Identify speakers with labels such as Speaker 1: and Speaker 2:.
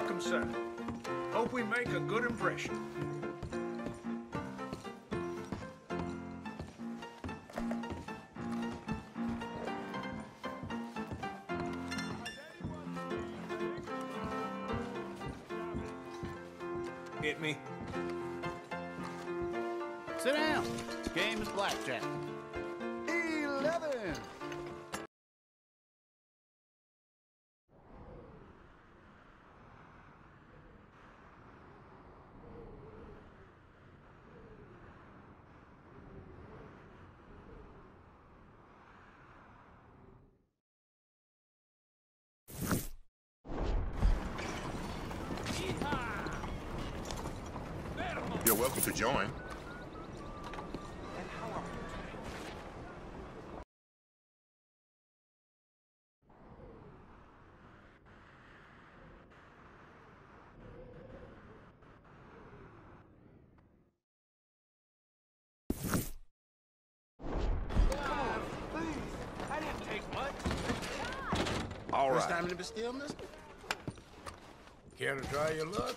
Speaker 1: Welcome, sir. Hope we make a good impression. Hit me.
Speaker 2: Sit down. Game is blackjack.
Speaker 3: You're welcome to join.
Speaker 4: All
Speaker 2: First time in the Bastille, mister?
Speaker 1: Care to try your luck?